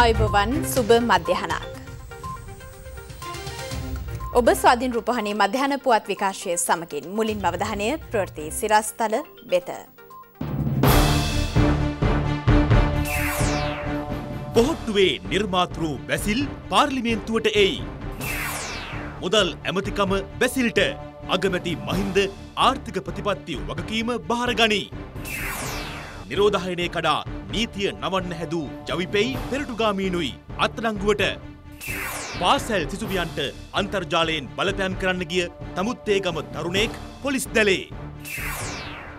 ආයුබෝවන් සුබ මධ්‍යහනක්. ඔබ ස්වාධීන් රූපහණේ මධ්‍යහන පුවත් විකාශය සමගින් මුලින් අවධානය ප්‍රවෘත්ති සිරස්තල වෙත. පොහොට්ටුවේ නිර්මාතෘ බැසිල් පාර්ලිමේන්තුවට එයි. මුදල් ඇමතිකම බැසිල්ට අගමැති මහින්ද ආර්ථික ප්‍රතිපත්ති වගකීම භාරගනී. නිරෝධහයනය කඩා නීතිය නවන්න හැදූ ජවිපෙයි පෙරටුගාමීනුයි අත්නංගුවට. පාසැල් සිසුවියන්ට අන්තර්ජාලයෙන් බලපෑම් කරන්න ගිය තමුත්තේගම තරුණෙක් පොලිස් දැලේ.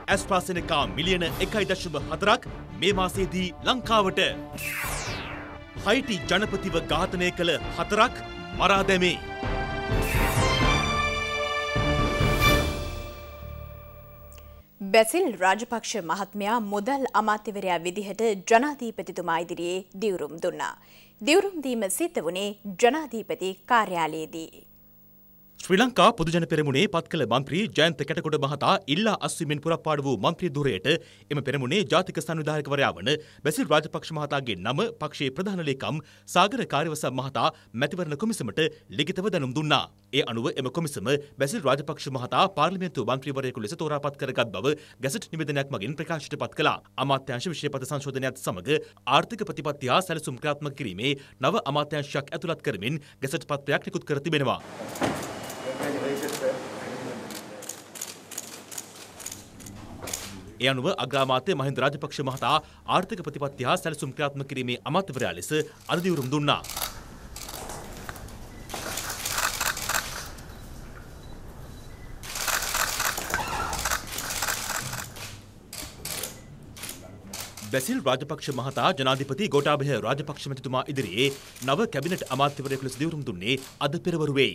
ඇස්ප්‍රාසනකා මිලියන එකයි දශම හතරක් මේ මාසේදී ලංකාවට. හයිටි ජනපතිව ඝාතනය කළ හතරක් මරා බැසිල් රාජපක්ෂ මහත්මයා මුදල් අමාත්‍යවරයා විදිහට ජනාධීපතිතුමා ඉදිරියේ දිවුරුම් දුන්නා. දිවුරුම් දීම සිද්ධ වුණේ ජනාධීපති කාර්යාලයේදී. ශ්‍රී ලංකා පොදුජන පෙරමුණේ පත් කළ මන්ත්‍රී ජයන්ත කැටකොඩ මහතා ඉල්ලා අස්වීමෙන් පුරප්පාඩු වූ මන්ත්‍රී ධුරයට එම පෙරමුණේ ජාතික සංවිධායකවරයා වන බැසිල් රාජපක්ෂ මහතාගේ නම පක්ෂයේ ප්‍රධාන ලේකම් සාගර කාර්යවස මහතා මැතිවරණ කොමිසමට ලිඛිතව දැනුම් දුන්නා. ඒ අනුව එම කොමිසම බැසිල් රාජපක්ෂ මහතා පාර්ලිමේන්තු මන්ත්‍රීවරයෙකු ලෙස තෝරාපත් කරගත් බව ගැසට් නිවේදනයක් මගින් ප්‍රකාශයට පත් කළා. අමාත්‍යාංශ විෂයපත සංශෝධනයත් සමග ආර්ථික ප්‍රතිපත්ති හා සැලසුම් ක්‍රියාත්මක කිරීමේ නව අමාත්‍යාංශයක් ඇතුළත් කරමින් ගැසට් පත්‍රයක් නිකුත් කර තිබෙනවා. ඒ අනුව අග්‍රාමාත්‍ය මහින්ද රාජපක්ෂ මහතා ආර්ථික ප්‍රතිපත්ති හා සැලසුම් ක්‍රියාත්මක කිරීමේ අමාත්‍යවරයා ලෙස අද දිවුරුම් දුන්නා. බැසිල් රාජපක්ෂ මහතා ජනාධිපති ගෝටාභය රාජපක්ෂ මැතිතුමා ඉදිරියේ නව කැබිනට් අමාත්‍යවරයෙකු ලෙස දිවුරුම් දුන්නේ අද පෙරවරුවේ.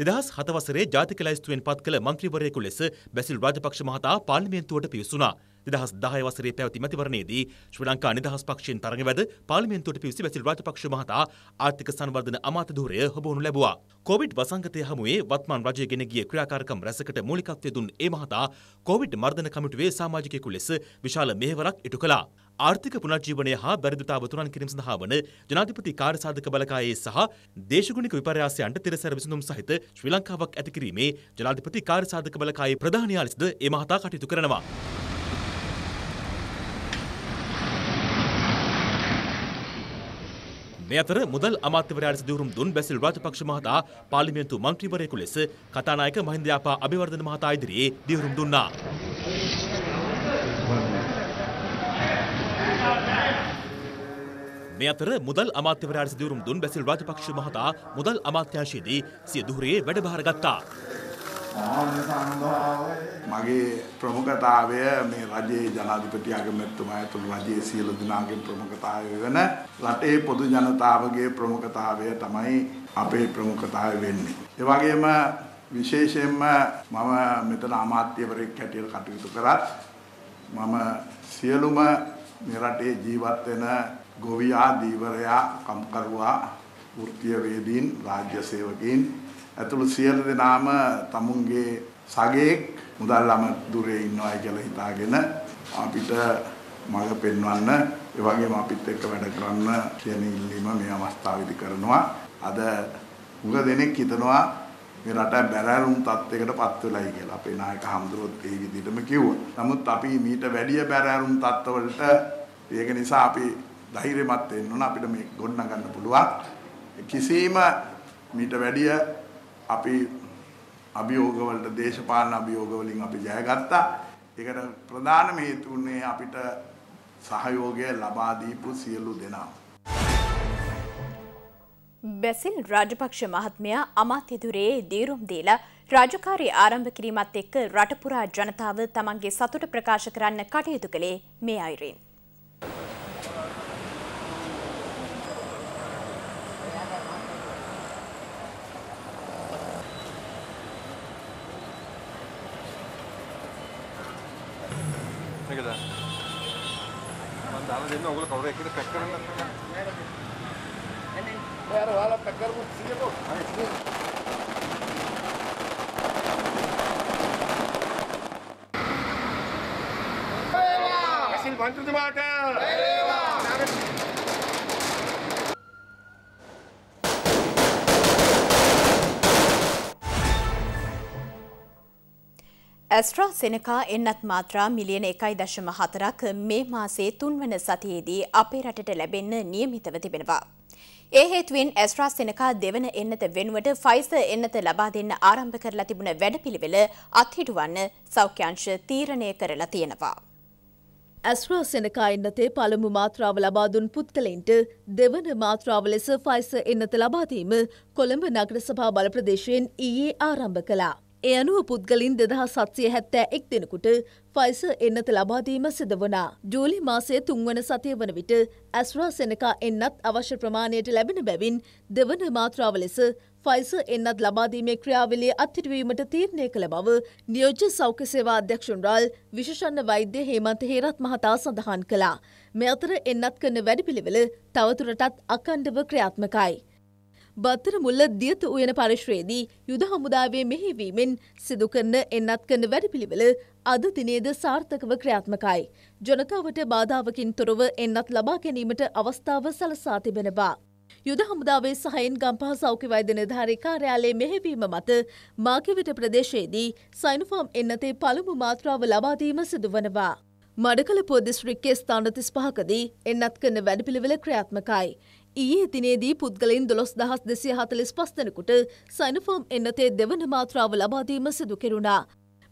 දෙදහස් හතවසරේ ජාතික ලයිස්තුවෙන් පත් කළ මන්ත්‍රීවරයෙකු ලෙස බැසිල් රාජපක්ෂ මහතා පාර්ලිමේන්තුවට පිවිසුණා. දෙදහස් දහය වසරේ පැවති මැතිවරණයේදී ශ්‍රී ලංකා නිදහස් පක්ෂයෙන් තරඟ වැද පාර්ලිමේන්තුවට පිවිසි බැසිල් රාජපක්ෂ මහතා ආර්ථික සංවර්ධන අමාත්‍ය ධූරය හොබවනු ලැබුවා. කොවිඩ් වසංගතය හමුවේ වත්මාන් රජය ගෙන ගිය ක්‍රියාකාරකම් රැසකට මූලිකත්වය දුන් ඒ මහතා කොවිඩ් මර්ධන කමිටුවේ සමාජිකයෙකු ලෙස විශාල මෙහෙවරක් ඉටු කළා. ආර්ථික පුනර්ජීවනය හා බැරිදුතාව තුරන් කිරීම සඳහා වන ජනාධිපති කාර්යසාධක බලකායේ සහ දේශගුණික විපර්යාසයන්ට තිරසැර විසඳුම් සහිත ශ්‍රී ලංකාවක් ඇති කිරීමේ ජනාධිපති කාර්යසාධක බලකායේ ප්‍රධානියා ලෙසද ඒ මහතා කටයුතු කරනවා. මේ අතර මුදල් අමාත්‍යවරයා ලෙස දිවුරුම් දුන් බැසිල් රාජපක්ෂ මහතා පාර්ලිමේන්තු මන්ත්‍රීවරයෙකු ලෙස කතානායක මහින්ද යාපා අබිවර්ධන මහතා ඉදිරියේ දිවුරුම් දුන්නා. මේ අතර මුදල් අමාත්‍යවරයා ලෙස දිවුරුම් දුන් බැසිල් රාජපක්ෂ මහතා මුදල් අමාත්‍යාංශයේදී සිය දුහුරේ වැඩභාර ගත්තා. මගේ ප්‍රමුඛතාවය මේ රජයේ ජනාධිපති අගමැතිතුමා ඇතුළු රජයේ සියලු දෙනාගේ ප්‍රමුඛතාවය වෙන රටේ පොදු ජනතාවගේ ප්‍රමුඛතාවය තමයි අපේ ප්‍රමුඛතාවය වෙන්නේ. ඒ වගේම විශේෂයෙන්ම මම මෙතන අමාත්‍යවරයෙක් හැටියට කටයුතු කරත් මම සියලුම මේ රටේ ජීවත් වෙන ගොවියා, දීවරයා, කම්කරුවා, වෘත්තීය වේදීන්, රාජ්‍ය සේවකීන් ඇතුළු සියලු දෙනාම තමුන්ගේ සගයෙක් මුදල්ලම දුරේ ඉන්නවා කියලා හිතාගෙන අපිට මඟ පෙන්වන්න ඒ වගේම අපිත් එක්ක වැඩ කරන්න කියන ඉල්ලීම මේ අවස්ථාවේදී කරනවා. අද උග දෙනෙක් හිතනවා මේ රට බැරෑරුම් තත්යකට පත් වෙලයි කියලා. අපේ නායක හම්දුරොත් ඒ විදිහටම කිව්වා. නමුත් අපි මීට වැඩිය බැරෑරුම් තත්ත්වවලට ඒක නිසා අපි ධෛර්යමත් වෙන්න ඕන අපිට මේක ගොඩනගන්න පුළුවන්. කිසිම මීට වැඩිය අපි අභියෝගවලට දේශපාලන අභියෝගවලින් අපි ජයගත්තා. ඒකට ප්‍රධානම හේතු වුණේ අපිට සහයෝගය ලබා දීපු සියලු දෙනා. බැසිල් රාජපක්ෂ මහත්මයා අමාත්‍යදුරේ දීරුම් දීලා රාජකාරී ආරම්භ කිරීමත් එක්ක රටපුරා ජනතාව තමන්ගේ සතුට ප්‍රකාශ කරන්න කටයුතු කළේ මේ අයුරින්. ಇನ್ನು ಹೋಗಲು ಕವರ್ ಹಾಕಿದ್ರೆ ಪೆಕ್ಕರ್ ಯಾರು ವಾಲ ಪೆಕ್ಕರ್ ಸಿಗೋದು ಬಂತು ಮಾಟ ඇස්ට්‍රා සෙනකා එන්නත් මාත්‍රා මිලියන එකයි දශම හතරක් මේ මාසේ තුන්වන සතියේදී අපේ රටට ලැබෙන්න නියමිතව තිබෙනවා. ඒ හේතුවෙන් ඇස්ට්‍රා සෙනකා දෙවන එන්නත වෙනුවට ෆයිස එන්නත ලබා දෙන්න ආරම්භ කරලා තිබුණ වැඩපිළිවෙල අත්හිටුවන්න සෞඛ්‍යංශ තීරණය කරලා තියෙනවා. ඇස්ට්‍රා සෙනකා එන්නතේ පළමු මාත්‍රාව ලබාදුන් පුද්ගලයින්ට දෙවන මාත්‍රාව ලෙස ෆයිස එන්නත ලබාදීම කොළඹ නගර සභා බලප්‍රදේශයෙන් ඊයේ ආරම්භ කළා. ඒ අනුව පුද්ගලින් දෙදහ සත්සය හැත්තෑ එක් දෙනෙකුට ෆයිස එන්නත ලබාදීම සිද වනා. ජූලි මාසය තුන්වන සතිය වන විට ඇස්රා සෙනකා එන්නත් අවශ්‍ය ප්‍රමාණයට ලැබෙන බැවින් දෙවන මාත්‍රාව ලෙස ෆයිස එන්නත් ලබාදීමේ ක්‍රියාවලිය අත්හිටවීමට තීරණය කළ බව නියෝජ්‍ය සෞඛ්‍ය සේවා අධ්‍යක්ෂුන්රාල් විශෂන්න වෛද්‍ය හේමන්ත හේරත් මහතා සඳහන් කළා. මෙ අතර එන්නත් කරන වැඩිපිළිවෙල තවතුරටත් අකණ්ඩව ක්‍රියාත්මකයි. බත්තර මුල්ල දියත උයන පරිශ්‍රයේදී යුද හමුදාවේ මෙහිවීමෙන් සිදු කරන එන්නත් කරන වැඩපිළිවෙල අද දිනේද සාර්ථකව ක්‍රියාත්මකයි. ජනතාවට බාධාවකින් තොරව එන්නත් ලබා ගැනීමට අවස්ථාව සලසා තිබෙනවා. යුද හමුදාවේ සහයෙන් ගම්පහ සෞඛ්‍ය වෛද්‍ය නිධාරී කාර්යාලයේ මෙහෙවීම මත මාකිවිට ප්‍රදේශයේදී සයිනුෆාම් එන්නතේ පළමු මාත්‍රාව ලබාදීම සිදුවනවා. මඩකලපුව දිස්ත්‍රික්කේ ස්ථාන තිස් පහකදී එන්නත් කරන වැඩපිළිවෙල ක්‍රියාත්මකයි. ඊයේ දිනේදී පුද්ගලයින් දොළොස් දහස් දෙසිය හතලිස් පස්තනකුට සයිනෆෝම් එන්නතේ දෙවන මාත්‍රාව ලබාදීම සිදු කෙරුණා.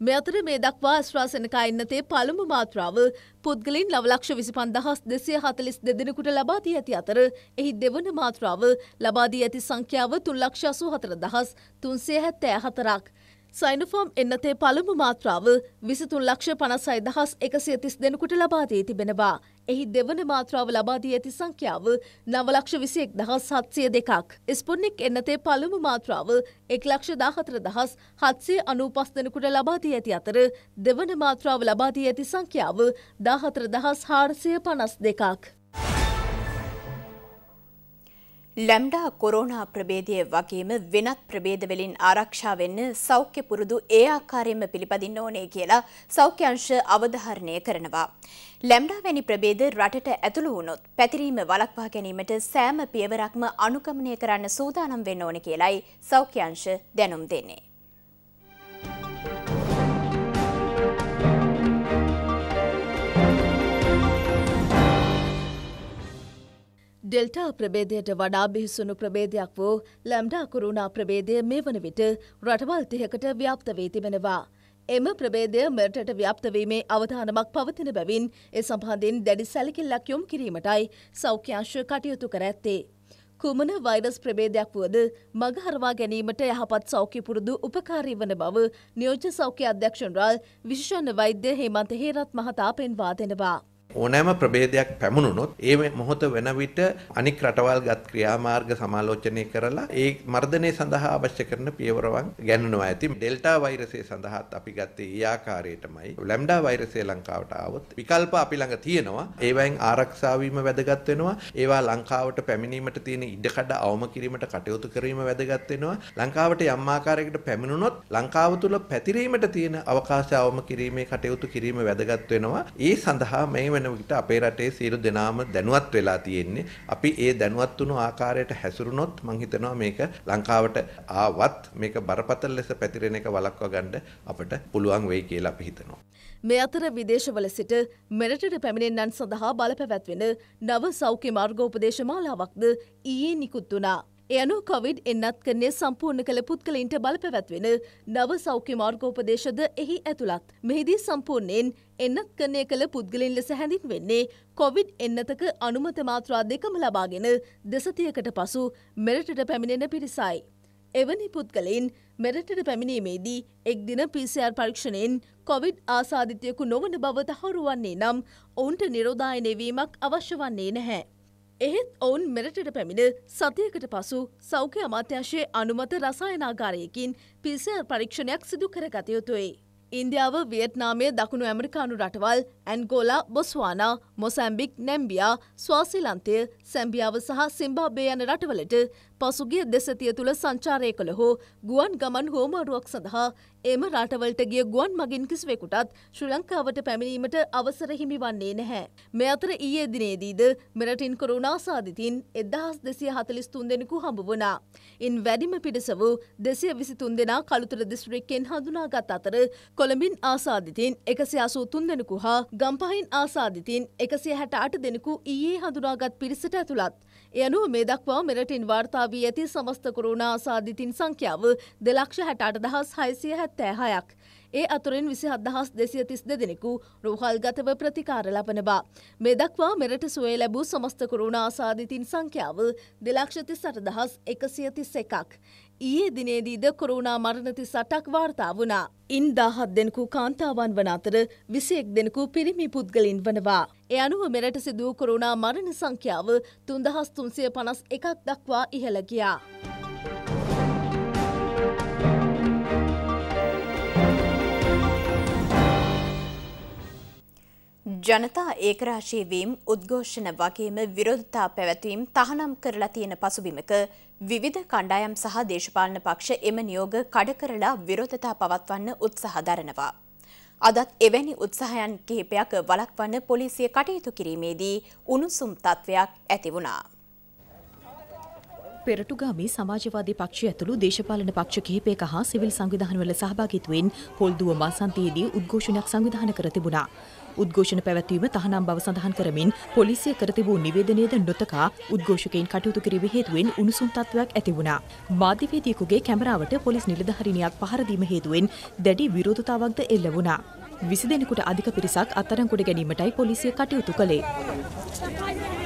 මෙ අතර මේ දක්වා ශ්වාසනකා එන්නතේ පළමු මාත්‍රාව පුද්ගලින් ලවලක්ෂ විසි පන්දහස් දෙසිය හතලිස් දෙදෙනෙකුට ලබාදී ඇති අතර එහි දෙවන මාත්‍රාව ලබාදී ඇති සංඛ්‍යාව තුන්ලක්ෂසු හතර දහස් තුන්සේ හැත්තෑ හතරක්. සයිනෆෝම් එන්නතේ පළමු මාත්‍රාව විසිතුන් ලක්ෂ පනසයි දහස් එකසිය තිස් දෙනෙකුට ලබාදී තිබෙනවා. එහි දෙවන මාත්‍රාව ලබාදී ඇති සංඛ්‍යාව නවලක්ෂ විසියෙක් දහස් හත්සිය දෙකක්. ස්පොන්නික් එන්නතේ පළමු මාත්‍රාව එක් ලක්ෂ දාහතර දහස් හත්සේ අනූපස් දෙනෙකුට ලබාදී ඇති අතර දෙවන මාත්‍රාව ලබාදී ඇති සංඛ්‍යාව දාහතර දහස් හාරසය පනස් දෙකක්. ලැම්ඩා කොරෝනා ප්‍රබේදය වගේම වෙනත් ප්‍රබේදවලින් ආරක්ෂා වෙන්න සෞඛ්‍ය පුරුදු ඒ ආකාරයෙන්ම පිළිපදින්න ඕනේ කියලා සෞඛ්‍යංශ අවධාරණය කරනවා. ලැම්ඩා වැනි ප්‍රබේද රටට ඇතුළු වුණොත් පැතිරීම වළක්වා ගැනීමට සෑම පියවරක්ම අනුගමනය කරන්න සූදානම් වෙන්න ඕනේ කියලයි සෞඛ්‍යංශ දැනුම් දෙන්නේ. ඩෙල්ටා ප්‍රබේදයට වඩා බිහිසුණු ප්‍රබේදයක් වූ ලැම්ඩා කුරුණා ප්‍රබේදය මේ වන විට රටවල් තිහකට ව්‍යාප්ත වී තිබෙනවා. එම ප්‍රබේදය මෙරටට ව්‍යාප්තවීමේ අවධානමක් පවතින බැවින් ඒ සම්බන්ධයෙන් දැඩි සැලකිල්ලක් යොම් කිරීමටයි සෞඛ්‍යංශ කටයුතු කර ඇත්තේ. කුමන වෛරස් ප්‍රබේදයක් වුවද මගහරවා ගැනීමට යහපත් සෞඛ්‍ය පුරුදු උපකාරී වන බව නියෝජ්‍ය සෞඛ්‍ය අධ්‍යක්ෂන්රාල් විශෂණ වෛද්‍ය හේමන්ත හේරත් මහතා පෙන්වා දෙනවා. ඕනෑම ප්‍රබේදයක් පැමුණුනොත් ඒ මොහොත වෙන විට අනික් රටවල් ගත් ක්‍රියාමාර්ග සමාලෝචනය කරලා ඒ මර්ධනය සඳහා අවශ්‍ය කරන පියවරවන් ගැන්වනවා ඇති. ඩෙල්ටා වෛරසය සඳහාත් අපි ගත්තේ ඒ ආකාරයටමයි. ලැම්ඩා වෛරසය ලංකාවට ආවොත් විකල්ප අපි ළඟ තියෙනවා. ඒවයින් ආරක්ෂා වීම වැදගත් වෙනවා. ඒවා ලංකාවට පැමිණීමට තියෙන ඉඩකඩ අවම කිරීමට කටයුතු කිරීම වැදගත් වෙනවා. ලංකාවට යම් ආකාරයකට පැමිණුනොත් ලංකාව තුල පැතිරීමට තියෙන අවකාශය අවම කිරීමේ කටයුතු කිරීම වැදගත් වෙනවා. ඒ සඳහා මේ වෙන විට අපේ රටේ සියලු දෙනාම දැනුවත් වෙලා තියෙන්නේ. අපි ඒ දැනුවත් වුණු ආකාරයට හැසිරුණොත් මං හිතනවා මේක ලංකාවට ආවත් මේක බරපතල ලෙස පැතිරෙන එක වළක්වා ගන්න අපිට පුළුවන් වෙයි කියලා අපි හිතනවා. මේ අතර විදේශවල සිට මෙරටට පැමිණෙන්නන් සඳහා බලපැවැත්වෙන නව සෞඛ්‍ය මාර්ගෝපදේශ මාලාවක්ද ඊයේ නිකුත් වුණා. එයනු කොවිඩ් එන්නත් කරන්නේ සම්පූර්ණ කළ පුද්ගලයින්ට බලපැවැත්වෙන නව සෞඛ්‍ය මාර්ගෝපදේශද එහි ඇතුළත්. මෙහිදී සම්පූර්ණයෙන් එන්නත් කරණය කළ පුද්ගලින් ලෙස හැඳින් වෙන්නේ කොවිඩ් එන්නතක අනුමත මාත්‍රා දෙකම ලබාගෙන දෙසතියකට පසු මෙරටට පැමිණෙන පිරිසයි. එවැනි පුද්ගලයින් මෙරටට පැමිණීමේදී එක් දින පිසිR පරීක්ෂණයෙන් කොවිඩ් ආසාධිතයකු නොවන බව තහවුරුවන්නේ නම් ඔවුන්ට නිරෝධායනයවීමක් අවශ්‍ය වන්නේ නැහැ. එහෙත් ඔවුන් මෙරටට පැමිණ සතියකට පසු සෞඛ්‍ය අමාත්‍යංශයේ අනුමත රසායනාගාරයකින් පිසිR පරීක්ෂණයක් සිදු කර ගතයුතුයි. ඉන්දියාව වියට්නාමය දකුණු ඇමරිකානු රටවල් ඇන්ගෝලා බොස්වානා මොසැම්බික් නැම්බියා ස්වාසිලන්තය සැම්බියාව සහ සිම්බාබේ යන රටවලට පසුගිය දෙසතිය තුළ සංචාරය කළ හෝ ගුවන් ගමන් හෝමාරුවක් සඳහා එම රටවලට ගිය ගුවන් මගින් කිසිවෙකුටත් ශ්‍රී ලංකාවට පැමිණීමට අවසර හිමි වන්නේ නැහැ. මේ අතර ඊයේ දිනේදීද මෙරටින් කොරුණා සාධිතින් එදහස් දෙසිය හතලිස්තුන් දෙනෙකු හම්බ වනා. ඉන් වැඩිම පිරිස වූ දෙසිය විසිතුන් දෙනා කළුතර දිස්ත්‍රික්කෙන් හඳුනාගත් අතර කොළඹින් ආසාධිතින් එකසි අසූ තුන් දෙනෙකු හා ගම්පහින් ආසාධිතින් එකසිය හැට අට දෙනෙකු ඊයේ හඳුනාගත් පිරිසට ඇතුළත්. එ අනුව මේ දක්වා මෙරටින් වාර්තා වී ඇති සමස්ත කොරුණා ආසාධිතින් සංඛ්‍යාව දෙලක්ෂ හැට අට දහස් හයිසිය හැත්තෑ හයක්. ඒ අතුරින් විසි හදහස් දෙසිය තිස් දෙදෙනෙකු රෝහල් ගතව ප්‍රතිකාර ලබන බා. මේ දක්වා මෙරට සුවේ ලැබූ සමස්ත කරුණා ආසාධිතින් සංඛ්‍යාව දෙලක්ෂති සටදහස් එකසිය තිස් එකක්. ඊයේ දිනේදීද කොරුණා මරණති සටක් වාර්තා වුණා. ඉන් දාහත් දෙනෙකු කාන්තාවන් වන අතර විසියෙක් දෙනෙකු පිරිමි පුද්ගලින් වනවා. එ අනුව මෙරට සිදුව කොරුණා මරණ සංඛ්‍යාව තුන්දහස් තුන්සිය පනස් එකක් දක්වා ඉහළ ගියා. ජනතා ඒකරාශී වීම උද්ඝෝෂණ වගේම විරෝධතා පැවැත්වීම් තහනම් කරලා තියෙන පසුබිමක විවිධ කණ්ඩායම් සහ දේශපාලන පක්ෂ එම නියෝග කඩ කරලා විරෝධතා පවත්වන්න උත්සාහ දරනවා. අදත් එවැනි උත්සාහයන් කිහිපයක් වළක්වන්න පොලිසිය කටයුතු කිරීමේදී උණුසුම් තත්ත්වයක් ඇති වුණා. පෙරටුගාමී සමාජවාදී පක්ෂ ඇතුළු දේශපාලන පක්ෂ කිහිපයක හා සිවිල් සංවිධානවල සහභාගිත්වයෙන් පොල්දුව මාසන්තයේදී උද්ඝෝෂණයක් සංවිධාන කර තිබුණා. උද්ඝෝෂණ පැවැත්වීම තහනම් බව සඳහන් කරමින් පොලිසිය කර තිබූ නිවේදනයද නොතකා උද්ඝෝෂකයින් කටයුතු කිරීම හේතුවෙන් උණුසුම් තත්ත්වයක් ඇති වුණා. මාධ්‍යවේදියෙකුගේ කැමරාවට පොලිස් නිලධාරිනියක් පහර දීම හේතුවෙන් දැඩි විරෝධතාවක්ද එල්ල වුණා. විසි දෙනෙකුට අධික පිරිසක් අත්අඩංගුවට ගැනීමටයි පොලිසිය කටයුතු කළේ.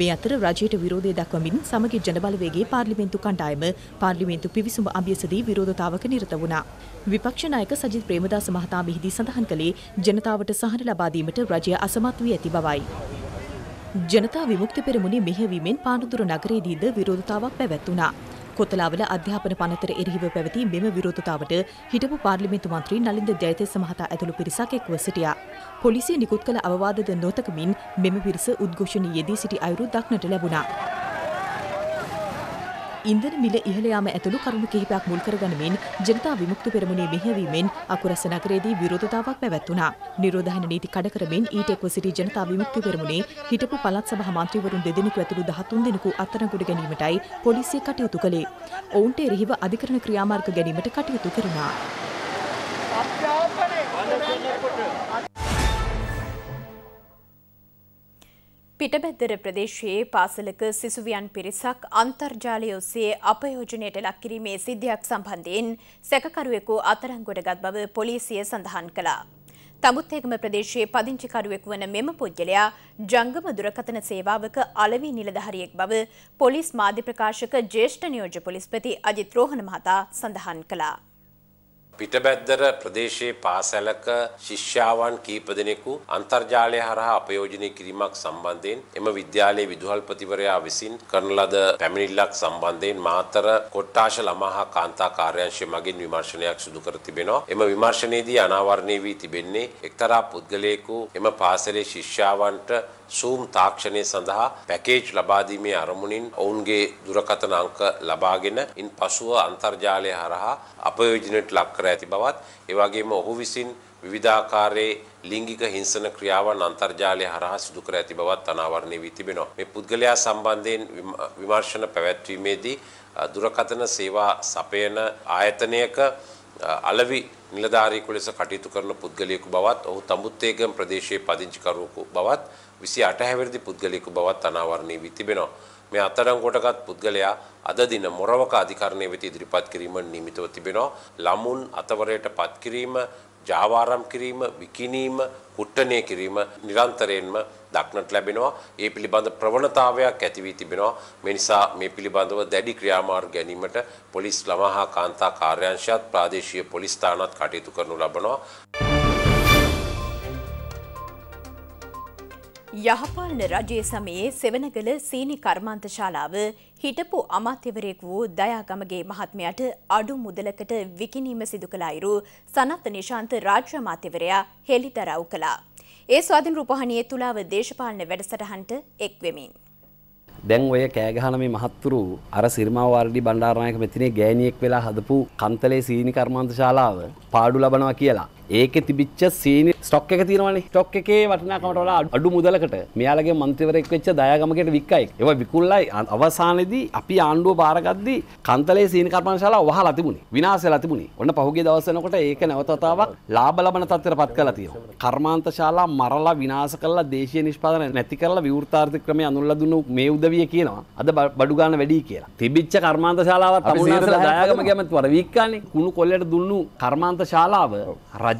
මේ අතර රජයට විරෝධය දක්වමින් සමගි ජනබලවේගේ පාර්ලිමේන්තු කණ්ඩායම පාර්ලිමේන්තු පිවිසුම අභියසදී විරෝධතාවක නිරත වුණා. විපක්ෂ නායක සජිත් ප්‍රේමදාස මහතා මෙහිදී සඳහන් කළේ ජනතාවට සහන ලබා දීමට රජය අසමත් වී ඇති බවයි. ජනතා විමුක්ති පෙරමුණේ මෙහෙයවීමෙන් පානදුර නගරයේදීද විරෝධතාවක් පැවැත්වුණා. කොතලාවල අධ්‍යාපන පනතර එරෙහිව පැවති මෙම විරෝධතාවට හිටපු පාර්ලිමේන්තු මන්ත්‍රී නලින්ද ජයතේස මහතා ඇතුළු පිරිසක් එක්ව සිටියා. පොලිසිය නිකුත් කළ අවවාදද නොතකමින් මෙම පිරිස උද්ඝෝෂණ යෙදී සිටි අයුරු දක්නට ලැබුණා. ඉන්දන මිල ඉහළ යාම ඇතුළු කරුණු කිහිපයක් මුල් කරගනිමින් ජනතා විමුක්ති පෙරමුණේ මෙහෙයවීමෙන් අකුරැස්ස නගරයේදී විරෝධතාවක් පැවැත්වුණා. නිරෝධායන නීති කඩ කරමින් ඊට එක්ව සිටි ජනතා විමුක්ති පෙරමුණේ හිටපු පළාත් සභා මන්ත්‍රීවරුන් දෙදෙනෙකු ඇතුළු 13 දෙනෙකු අත්අඩංගුවට ගැනීමටයි පොලිසිය කටයුතු කළේ. ඔවුන්ට එරෙහිව අධිකරණ ක්‍රියාමාර්ග ගැනීමට කටයුතු කරනවා. පිටබැද්දර ප්‍රදේශයේ පාසලක සිසුවියන් පිරිසක් අන්තර්ජාලය ඔස්සේ අපයෝජනයට ලක්කිරීමේ සිද්ධියක් සම්බන්ධයෙන් සැකකරුවෙකු අතරංගොඩ ගත් බව පොලිසිය සඳහන් කළා. තමුත්තේගම ප්‍රදේශයේ පදිංචිකරුවෙක් වන මෙම පුද්ගලයා ජංගම දුරකථන සේවාවක අලවි නිලධහරියෙක් බව පොලිස් මාධ්‍ය ප්‍රකාශක ජේෂ්ඨ නියෝජ්‍ය පොලිස්පති අජිත් රෝහණ මහතා සඳහන් කළා. පිටබැද්දර ප්‍රදේශයේ පාසැලක ශිෂ්‍යාවන් කීප දෙනෙකු අන්තර්ජාලය හරහා අපයෝජනය කිරීමක් සම්බන්ධයෙන් එම විද්‍යාලයේ විදුහල්පතිවරයා විසින් කරන ලද පැමිණිල්ලක් සම්බන්ධයෙන් මාතර කොට්ටාශ ළමා හා කාන්තා කාර්යාංශය මගින් විමර්ශනයක් සිදු කර තිබෙනවා. එම විමර්ශනයේදී අනාවරණය වී තිබෙන්නේ එක්තරා පුද්ගලයෙකු එම පාසලේ ශිෂ්‍යාවන්ට සූම් තාක්ෂණය සඳහා පැකේජ් ලබා දීමේ අරමුණින් ඔවුන්ගේ දුරකථන අංක ලබාගෙන ඉන් පසුව අන්තර්ජාලය හරහා අපයෝජනයට ලක් කර ඇති බවත් ඒ වගේම ඔහු විසින් විවිධාකාරයේ ලිංගික හිංසන ක්‍රියාවන් අන්තර්ජාලය හරහා සිදු කර ඇති බවත් අනාවරණය වී තිබෙනවා. මේ පුද්ගලයා සම්බන්ධයෙන් විමර්ශන පැවැත්වීමේදී දුරකථන සේවා සපයන ආයතනයක අලවි නිලධාරියෙකු ලෙස කටයුතු කරන පුද්ගලයෙකු බවත් ඔහු තඹුත්තේගම ප්‍රදේශයේ පදිංචිකරුවෙකු බවත් 28 හැවිරිදි පුද්ගලයෙකු බවත් අනාවරණය වී තිබෙනවා. මේ අත්අඩංගුවටගත් පුද්ගලයා අද දින මොරවක අධිකරණය වෙත ඉදිරිපත් කිරීම නියමිතව තිබෙනවා. ළමුන් අතවරයට පත් කිරීම, ජාවාරම් කිරීම, විකිණීම, කුට්ටණය කිරීම නිරන්තරයෙන්ම දක්නට ලැබෙනවා. ඒ පිළිබඳ ප්‍රවණතාවයක් ඇති වී තිබෙනවා. මේ නිසා මේ පිළිබඳව දැඩි ක්‍රියාමාර්ග ගැනීමට පොලිස් ළමා හා කාන්තා කාර්යාංශයත් ප්‍රාදේශීය පොලිස් ස්ථානත් කටයුතු කරනු ලබනවා. යහපාලන රජයේ සමයේ සෙවනගල සීනි කර්මාන්ත ශාලාව හිටපු අමාත්‍යවරයෙක් වූ දයාගමගේ මහත්මයට අඩු මුදලකට විකිණීම සිදු කළ අයුරු සනත් නිශාන්ත රාජ්‍ය අමාත්‍යවරයා හෙළිදරව් කළා. ඒ ස්වාධීන රූපවාහිනියේ තුලාව දේශපාලන වැඩසටහනට එක් වෙමින්. දැන් ඔය කෑගහන මේ මහත්තුරු අර සිරිමා වාර්ඩි බණ්ඩාරනායක මෙතනේ ගෑණියෙක් වෙලා හදපු කන්තලේ සීනි කර්මාන්ත ශාලාව පාඩු ලබනවා කියලා. ඒකේ තිබිච්ච සීනි ස්ටොක් එක තියෙනවනේ. ස්ටොක් එකේ වටිනාකමට වඩා අඩු මුදලකට මෙයාලගේ මන්ත්‍රීවරයෙක් වෙච්ච දයාගමකට වික්කයි. ඒවා විකුණලා අවසානයේදී අපි ආණ්ඩුව බාරගද්දී කන්තලේ සීනි කර්මාන්ත ශාලාව වහලා තිබුණේ. විනාශ වෙලා තිබුණේ. ඔන්න පහුගිය දවස් වෙනකොට ඒක නැවත වතාවක් ලාභ ලබන තත්ත්වයට පත් කරලා තියෙනවා. කර්මාන්ත ශාලා මරලා විනාශ කරලා දේශීය නිෂ්පාදන නැති කරලා විවෘතාර්ථික ක්‍රමයේ අනුල්ලා දුන්නු මේ උදවිය කියනවා. අද බඩු ගන්න වැඩි කියලා. තිබිච්ච කර්මාන්ත ශාලාවත් තමුන්නාසල දයාගම කැමැතිවර වික්කානේ කුණු කොල්ලට දුන්නු කර්මාන්ත ශාලාව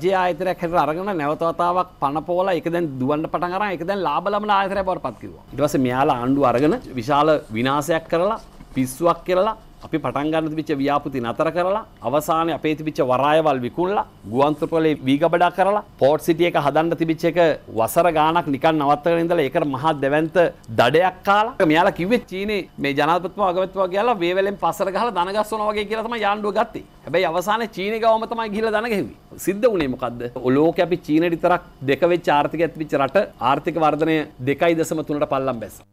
රජයේ ආයතනයක් හැටියට අරගෙන නැවත වතාවක් පණ පොවලා ඒක දැන් දුවන්න පටන් අරන් ඒක දැන් ලාභ ලබන ආයතනයක් බවට පත් කිව්වා. ඊට පස්සේ මෙයාලා ආණ්ඩුව අරගෙන විශාල විනාශයක් කරලා පිස්සුවක් කරලා අපි පටන් ගන්න තිබිච්ච ව්‍යාපෘති නතර කරලා අවසානයේ අපේ තිබිච්ච වරායවල් විකුණලා ගුවන්තොටුපළේ වීගබඩා කරලා පෝට් සිටි එක හදන්න තිබිච්ච එක වසර ගාණක් නිකන් නවත්තගෙන ඉඳලා ඒකට මහා දෙවන්ත දඩයක් කාලා මෙයාලා කිව්වේ චීනේ මේ ජනාධිපතිතුමා අගමැතිතුමා කියලා වේවැලෙන් පස්සට ගහලා දන ගස්සනවා වගේ කියලා තමයි යාණ්ඩුව ගත්තේ. හැබැයි අවසානයේ චීනේ ගවම තමයි ගිහිල්ලා දන ගැහුවේ. සිද්ධ වුණේ මොකද්ද? ලෝකේ අපි චීනෙට විතරක් දෙක වෙච්ච ආර්ථිකයක් තිබිච්ච රට ආර්ථික වර්ධනය 2.3ට පල්ලම් බැස්සා.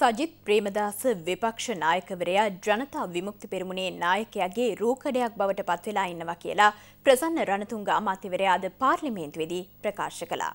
සජිත් ප්‍රේමදාස විපක්ෂ නායකවරයා ජනතා විමුක්ති පෙරමුණේ නායකයාගේ රූකඩයක් බවට පත්වෙලා ඉන්නවා කියලා ප්‍රසන්න රණතුංග අමාත්‍යවරයා අද පාර්ලිමේන්තුවේදී ප්‍රකාශ කළා.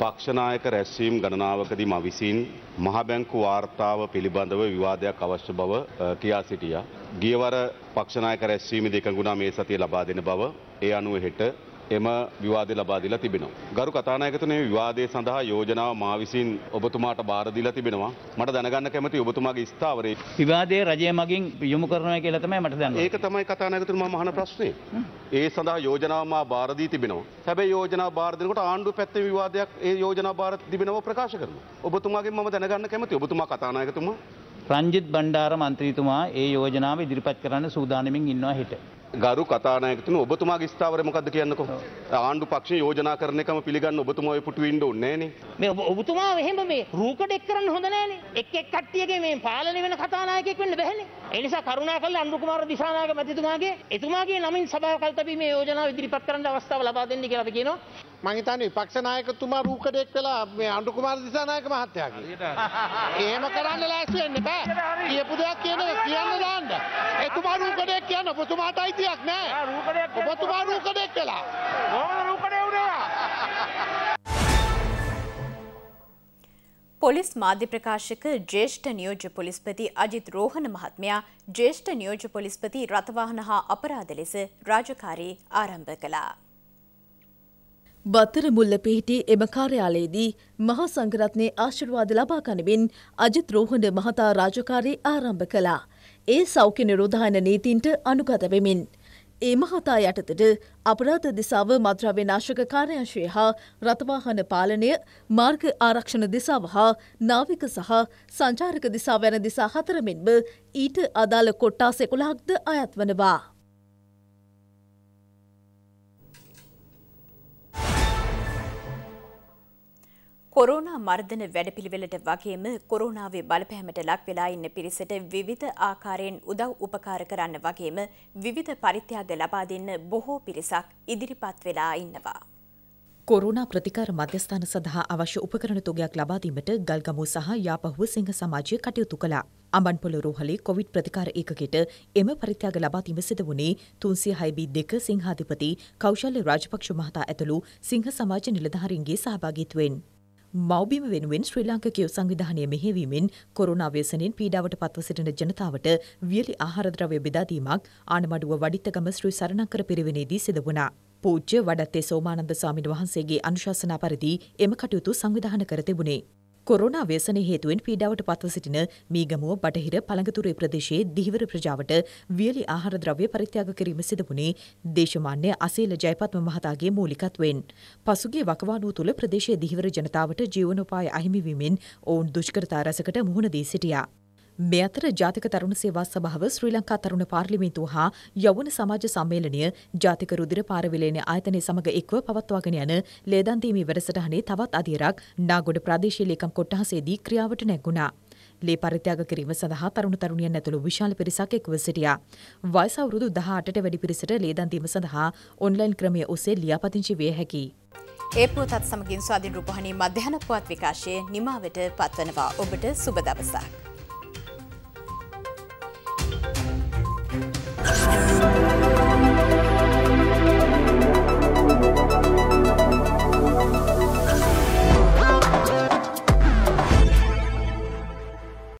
පක්ෂනායක රැස්වීම් ගණනාවකදී ම විසින් මහබැංකු වාර්තාව පිළිබඳව විවාදයක් අවශ්‍ය බව කියා සිටියා. ගියවර පක්ෂනායක රැස්වීම දෙකගුණා මේ සතිය ලබා දෙන බව ඒ අනුව හෙට එම විවාදය ලබා දීලා තිබෙනවා. ගරු කතානායකතුනේ විවාදය සඳහා යෝජනාව මා විසින් ඔබතුමාට බාර දීලා තිබෙනවා. මට දැනගන්න කැමති ඔබතුමාගේ ස්ථාවරේ විවාදයේ රජය මගින් යොමු කරනවා කියලා තමයි මට දැනෙන්නේ. ඒක තමයි කතානායකතුමා මම අහන ප්‍රශ්නේ. ඒ සඳහා යෝජනාව මා බාර දී තිබෙනවා. හැබැයි යෝජනාව බාර දෙනකොට ආණ්ඩුව පැත්තේ විවාදයක් ඒ යෝජනාව බාර තිබෙනව ප්‍රකාශ කරනවා. ඔබතුමාගෙන් මම දැනගන්න කැමති ඔබතුමා කතානායකතුමා රංජිත් බණ්ඩාර මන්ත්‍රීතුමා ඒ යෝජනාව ඉදිරිපත් කරන්න සූදානමින් ඉන්නවා හිට. ගරු කතානායකතුන ඔබතුමාගේ ස්ථාවරය මොකද්ද කියන්නකෝ? ආණ්ඩු පක්ෂ යෝජනා කරන එකම පිළිගන්න ඔබතුමා ඔය පුටු ඉන්න ඕනේ නෑනේ. මේ ඔබතුමා එහෙම මේ රූකඩ එක් කරන්න හොඳ නෑනේ. එක් එක් කට්ටියගේ මේ පාලනය වෙන කතානායකයෙක් වෙන්න බැහැනේ. ඒ නිසා කරුණාකරලා අනුරු කුමාර දිසානායක මැතිතුමාගේ එතුමාගේ නමින් සභාව කල්තබීමේ යෝජනාව ඉදිරිපත් කරන්න අවස්ථාව ලබා දෙන්න කියලා අපි කියනවා මං හිතන්නේ විපක්ෂ නායකතුමා රූකඩෙක් වෙලා මේ අනුරු කුමාර දිසානායක මහත්තයාගේ. එහෙම කරන්න ලෑස්ති වෙන්න බෑ. කියපු දෙයක් කියන කියන්න දාන්න. එතුමා රූකඩෙක් කියන්න. ඔබතුමාට අයිතියක් නෑ. ඔබතුමා රූකඩෙක් වෙලා. රූකඩේ වුණා පොලිස් මාධ්‍ය ප්‍රකාශක ජේෂ්ඨ නියෝජ්‍ය පොලිස්පති අජිත් රෝහණ මහත්මයා ජේෂ්ඨ නියෝජ්‍ය පොලිස්පති රථවාහන හා අපරාධ ලෙස රාජකාරී ආරම්භ කළා. බත්තර මුල්ල පිහිටි එම කාර්යාලයේදී මහා සංඝරත්නයේ ආශිර්වාද ලබා ගනිමින් අජිත් රෝහණ මහතා රාජකාරී ආරම්භ කළා. ඒ සෞඛ්‍ය නිරෝධායන නීතින්ට අනුගත වෙමින්. ඒ මහතා යටතට අපරාධ දිසාව මද්‍රව්‍ය නාශක කාර්යංශය හා රථවාහන පාලනය මාර්ග ආරක්ෂණ දිසාව හා නාවික සහ සංචාරක දිසා වැන දිසා හතරමෙන්ම ඊට අදාළ කොට්ටා සෙකුලහක්ද අයත් වනවා. කොරෝනා මර්ධන වැඩපිළිවෙලට වගේම කොරෝනාවේ බලපෑමට ලක් වෙලා ඉන්න පිරිසට විවිධ ආකාරයෙන් උදව් උපකාර කරන්න වගේම විවිධ පරිත්‍යාග ලබා දෙන්න බොහෝ පිරිසක් ඉදිරිපත් වෙලා ඉන්නවා. කොරුණා ප්‍රතිකාර මධ්‍යස්ථාන සඳහා අවශ්‍ය උපකරණ තුගයක් ලබාදීමට ගල්ගමු සහ යාපහුව සිංහ සමාජය කටයුතු කළා. අඹන්පොල රෝහලේ කොවිඩ් ප්‍රතිකාර ඒකකෙට එම පරිත්‍යාග ලබාදීම සිද වුණේ තුන්සිය හයිබී දෙක සිංහාධිපති කෞශල්‍ය රාජපක්ෂ මහතා ඇතුළු සිංහ සමාජ නිලධාරීන්ගේ සහභාගිත්වෙන්. මෞබිම වෙනුවෙන් ශ්‍රී ලාංකිකයෝ සංවිධානය මෙහෙවීමෙන් කොරුණා ව්‍යසනයෙන් පීඩාවට පත්ව සිටින ජනතාවට වියලි ආහාරද්‍රව්‍ය බෙදාදීමක් ආනමඩුව වඩිත්තගම ශ්‍රී සරණංකර පිරිවෙනේදී සිදු වුණා. පූජ්‍ය වඩත්තේ සෝමානන්ද ස්වාමීන් වහන්සේගේ අනුශාසනා පරිදි එම කටයුතු සංවිධාන කර තිබුණේ. කොරුණා ව්‍යසනය හේතුවෙන් පීඩාවට පත්ව සිටින මීගමුව බටහිර පළඟතුරේ ප්‍රදේශයේ දිහිවර ප්‍රජාවට වියලි ආහාර ද්‍රව්‍ය පරිත්‍යාග කිරීම සිදු වුණේ දේශමාන්‍ය අසීල ජයපත්ම මහතාගේ මූලිකත්වයෙන්. පසුගිය වකවානුව තුළ ප්‍රදේශයේ දිහිවර ජනතාවට ජීවනෝපාය අහිමිවීමෙන් ඔවුන් දුෂ්කරතා රැසකට මුහුණ දී සිටියා. මේ අතර ජාතික තරුණ සේවා සභාව ශ්‍රී ලංකා තරුණ පාර්ලිමේන්තුව හා යෞවන සමාජ සම්මේලනය ජාතික රුධිර පාරවිලේන ආයතනය සමග එක්ව පවත්වාගෙන යන ලේදන්දීමේ වැඩසටහනේ තවත් අධීරක් නාගොඩ ප්‍රාදේශීය ලේකම් කොට්ටහසේදී ක්‍රියාවට නැගුණා. ලේ පරිත්‍යාග කිරීම සඳහා තරුණ තරුණියන් ඇතුළු විශාල පිරිසක් එක්ව සිටියා. වයස අවුරුදු 18ට වැඩි පිරිසට ලේදන් දීම සඳහා ඔන්ලයින් ක්‍රමය ඔස්සේ ලියාපදිංචි විය හැකියි. ඒ පුවතත් සමගින් ස්වාධීන රූපහණී මධ්‍යහන පුවත් විකාශය නිමාවට පත්වනවා ඔබට සුබ දවසක්.